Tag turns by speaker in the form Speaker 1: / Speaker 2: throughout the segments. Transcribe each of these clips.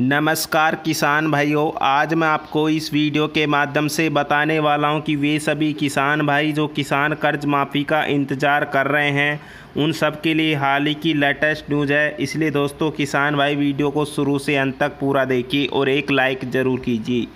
Speaker 1: नमस्कार किसान भाइयों, आज मैं आपको इस वीडियो के माध्यम से बताने वाला हूँ कि वे सभी किसान भाई जो किसान कर्ज माफ़ी का इंतज़ार कर रहे हैं, उन सब के लिए हाल ही की लेटेस्ट न्यूज़ है। इसलिए दोस्तों, किसान भाई वीडियो को शुरू से अंत तक पूरा देखिए और एक लाइक ज़रूर कीजिए।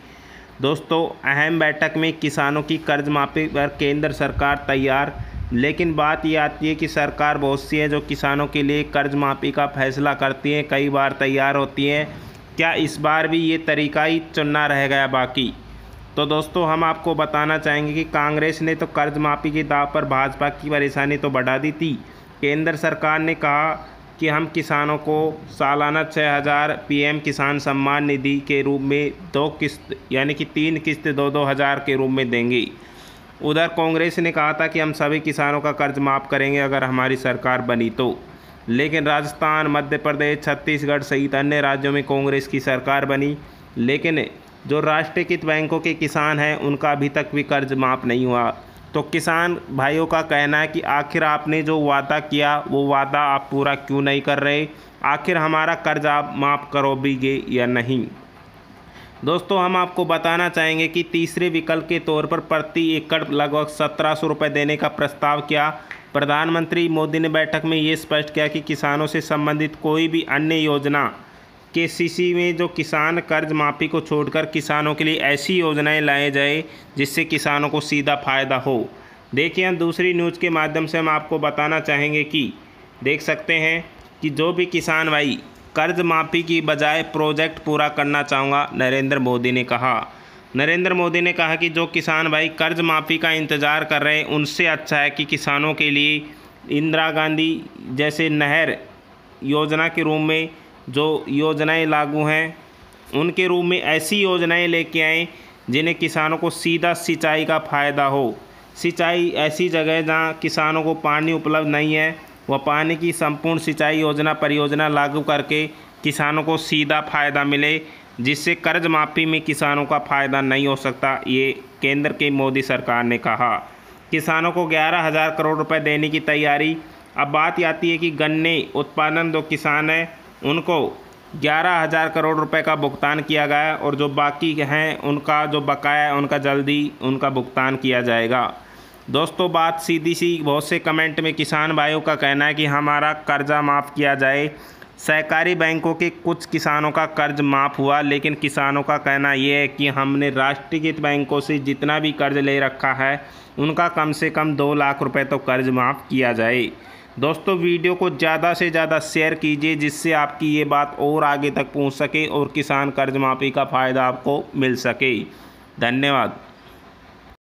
Speaker 1: दोस्तों, अहम बैठक में किसानों की कर्ज माफ़ी पर केंद्र सरकार तैयार, लेकिन बात ये आती है कि सरकार बहुत सी है जो किसानों के लिए कर्ज माफ़ी का फैसला करती है, कई बार तैयार होती है। क्या इस बार भी ये तरीका ही चुनना रह गया बाकी? तो दोस्तों, हम आपको बताना चाहेंगे कि कांग्रेस ने तो कर्ज माफ़ी के दाव पर भाजपा की परेशानी तो बढ़ा दी थी। केंद्र सरकार ने कहा कि हम किसानों को सालाना छः हज़ार पी किसान सम्मान निधि के रूप में दो किस्त, यानी कि तीन किस्त दो दो हज़ार के रूप में देंगे। उधर कांग्रेस ने कहा था कि हम सभी किसानों का कर्ज माफ़ करेंगे अगर हमारी सरकार बनी तो। लेकिन राजस्थान, मध्य प्रदेश, छत्तीसगढ़ सहित अन्य राज्यों में कांग्रेस की सरकार बनी। लेकिन जो राष्ट्रीयकृत बैंकों के किसान हैं, उनका अभी तक भी कर्ज माफ़ नहीं हुआ। तो किसान भाइयों का कहना है कि आखिर आपने जो वादा किया, वो वादा आप पूरा क्यों नहीं कर रहे? आखिर हमारा कर्ज आप माफ़ करोगे या नहीं? दोस्तों, हम आपको बताना चाहेंगे कि तीसरे विकल्प के तौर पर प्रति एकड़ लगभग सत्रह सौ रुपये देने का प्रस्ताव किया। प्रधानमंत्री मोदी ने बैठक में ये स्पष्ट किया कि किसानों से संबंधित कोई भी अन्य योजना के सी में जो किसान कर्ज माफ़ी को छोड़कर किसानों के लिए ऐसी योजनाएँ लाए जाए जिससे किसानों को सीधा फ़ायदा हो। देखिए, हम दूसरी न्यूज़ के माध्यम से हम आपको बताना चाहेंगे कि देख सकते हैं कि जो भी किसान भाई, कर्ज माफ़ी की बजाय प्रोजेक्ट पूरा करना चाहूँगा, नरेंद्र मोदी ने कहा। नरेंद्र मोदी ने कहा कि जो किसान भाई कर्ज माफ़ी का इंतज़ार कर रहे हैं, उनसे अच्छा है कि किसानों के लिए इंदिरा गांधी जैसे नहर योजना के रूप में जो योजनाएँ लागू हैं, उनके रूप में ऐसी योजनाएँ लेके आएँ, जिन्हें किसानों को सीधा सिंचाई का फ़ायदा हो। सिंचाई ऐसी जगह जहाँ किसानों को पानी उपलब्ध नहीं है, वह पानी की संपूर्ण सिंचाई योजना परियोजना लागू करके किसानों को सीधा फ़ायदा मिले। जिससे कर्ज माफ़ी में किसानों का फ़ायदा नहीं हो सकता, ये केंद्र की मोदी सरकार ने कहा। किसानों को ग्यारह हज़ार करोड़ रुपए देने की तैयारी। अब बात आती है कि गन्ने उत्पादन जो किसान हैं, उनको ग्यारह हज़ार करोड़ रुपए का भुगतान किया गया है और जो बाकी हैं, उनका जो बकाया है, उनका जल्दी उनका भुगतान किया जाएगा। दोस्तों, बात सीधी सी, बहुत से कमेंट में किसान भाइयों का कहना है कि हमारा कर्जा माफ़ किया जाए। सहकारी बैंकों के कुछ किसानों का कर्ज माफ़ हुआ, लेकिन किसानों का कहना ये है कि हमने राष्ट्रीयकृत बैंकों से जितना भी कर्ज ले रखा है, उनका कम से कम दो लाख रुपए तो कर्ज माफ़ किया जाए। दोस्तों, वीडियो को ज़्यादा से ज़्यादा शेयर कीजिए, जिससे आपकी ये बात और आगे तक पहुँच सके और किसान कर्ज माफ़ी का फ़ायदा आपको मिल सके। धन्यवाद।